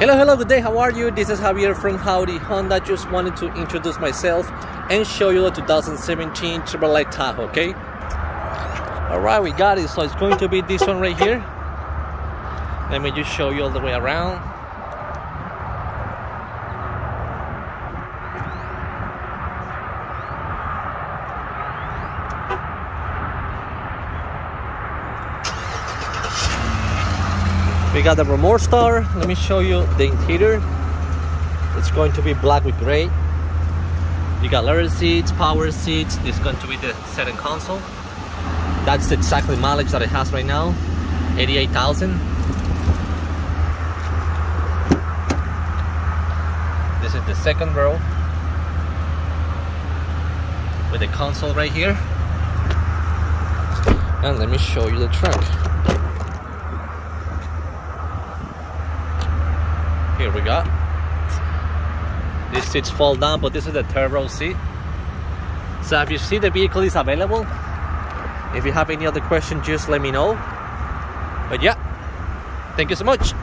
Hello, hello, good day. How are you? This is Javier from Howdy Honda. Just wanted to introduce myself and show you the 2017 Chevrolet Tahoe, okay? All right, we got it. So it's going to be this one right here. Let me just show you all the way around. We got the remote start. Let me show you the interior. It's going to be black with gray. You got leather seats, power seats. This is going to be the center console. That's exactly mileage that it has right now. 88,000. This is the second row. With the console right here. And let me show you the trunk. Here we go. These seats fall down, but this is the third row seat. So if you see the vehicle is available, if you have any other question, just let me know. But yeah, thank you so much.